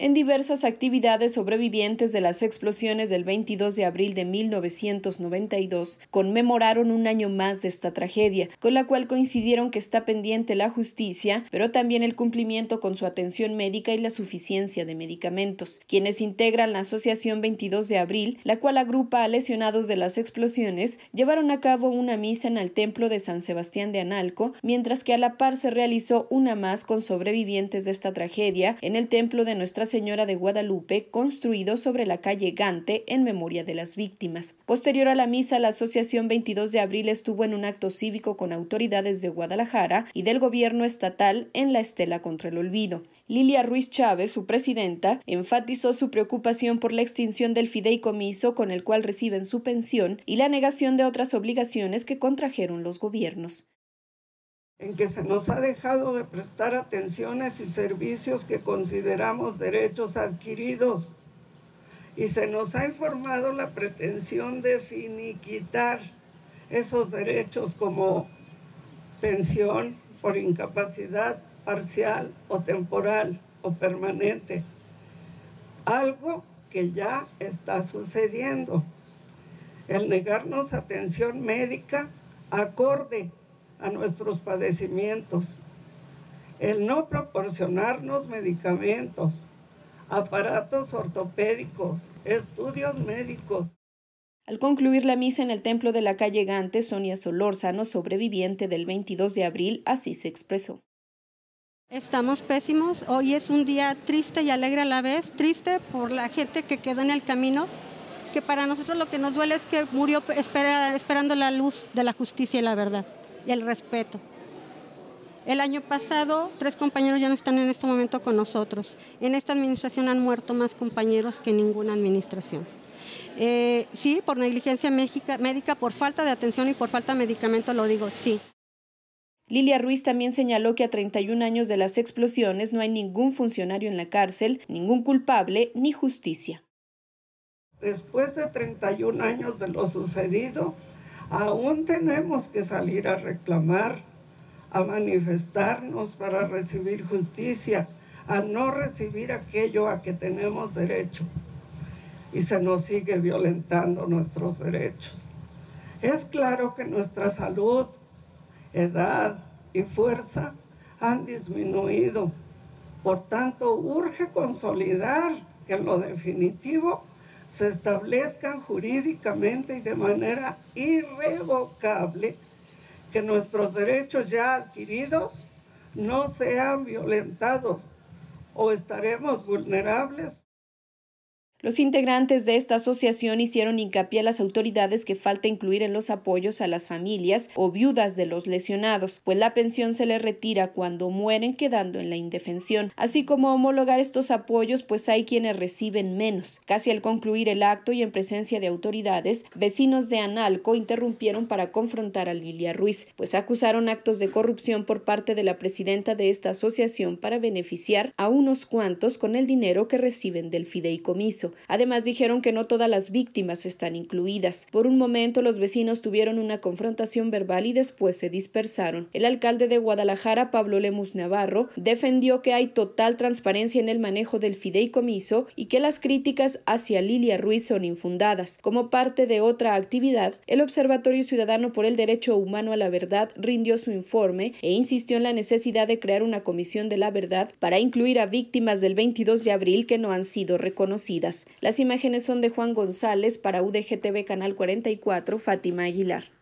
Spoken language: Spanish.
En diversas actividades sobrevivientes de las explosiones del 22 de abril de 1992 conmemoraron un año más de esta tragedia, con la cual coincidieron que está pendiente la justicia, pero también el cumplimiento con su atención médica y la suficiencia de medicamentos. Quienes integran la Asociación 22 de abril, la cual agrupa a lesionados de las explosiones, llevaron a cabo una misa en el templo de San Sebastián de Analco, mientras que a la par se realizó una más con sobrevivientes de esta tragedia en el templo de Nuestra Señora de Guadalupe, construido sobre la calle Gante en memoria de las víctimas. Posterior a la misa, la Asociación 22 de Abril estuvo en un acto cívico con autoridades de Guadalajara y del gobierno estatal en la Estela contra el Olvido. Lilia Ruiz Chávez, su presidenta, enfatizó su preocupación por la extinción del fideicomiso con el cual reciben su pensión y la negación de otras obligaciones que contrajeron los gobiernos en que se nos ha dejado de prestar atenciones y servicios que consideramos derechos adquiridos y se nos ha informado la pretensión de finiquitar esos derechos como pensión por incapacidad parcial o temporal o permanente. Algo que ya está sucediendo. El negarnos atención médica acorde a nuestros padecimientos, el no proporcionarnos medicamentos, aparatos ortopédicos, estudios médicos. Al concluir la misa en el templo de la calle Gante, Sonia Solórzano, sobreviviente del 22 de abril, así se expresó. Estamos pésimos, hoy es un día triste y alegre a la vez, triste por la gente que quedó en el camino, que para nosotros lo que nos duele es que murió esperando la luz de la justicia y la verdad el respeto. El año pasado, tres compañeros ya no están en este momento con nosotros. En esta administración han muerto más compañeros que en ninguna administración. Eh, sí, por negligencia médica, por falta de atención y por falta de medicamento, lo digo, sí. Lilia Ruiz también señaló que a 31 años de las explosiones no hay ningún funcionario en la cárcel, ningún culpable ni justicia. Después de 31 años de lo sucedido, aún tenemos que salir a reclamar, a manifestarnos para recibir justicia, a no recibir aquello a que tenemos derecho. Y se nos sigue violentando nuestros derechos. Es claro que nuestra salud, edad y fuerza han disminuido. Por tanto, urge consolidar que en lo definitivo se establezcan jurídicamente y de manera irrevocable que nuestros derechos ya adquiridos no sean violentados o estaremos vulnerables los integrantes de esta asociación hicieron hincapié a las autoridades que falta incluir en los apoyos a las familias o viudas de los lesionados, pues la pensión se les retira cuando mueren quedando en la indefensión, así como homologar estos apoyos, pues hay quienes reciben menos. Casi al concluir el acto y en presencia de autoridades, vecinos de Analco interrumpieron para confrontar a Lilia Ruiz, pues acusaron actos de corrupción por parte de la presidenta de esta asociación para beneficiar a unos cuantos con el dinero que reciben del fideicomiso. Además dijeron que no todas las víctimas están incluidas. Por un momento los vecinos tuvieron una confrontación verbal y después se dispersaron. El alcalde de Guadalajara, Pablo Lemus Navarro, defendió que hay total transparencia en el manejo del fideicomiso y que las críticas hacia Lilia Ruiz son infundadas. Como parte de otra actividad, el Observatorio Ciudadano por el Derecho Humano a la Verdad rindió su informe e insistió en la necesidad de crear una comisión de la verdad para incluir a víctimas del 22 de abril que no han sido reconocidas. Las imágenes son de Juan González para UDGTV Canal 44, Fátima Aguilar.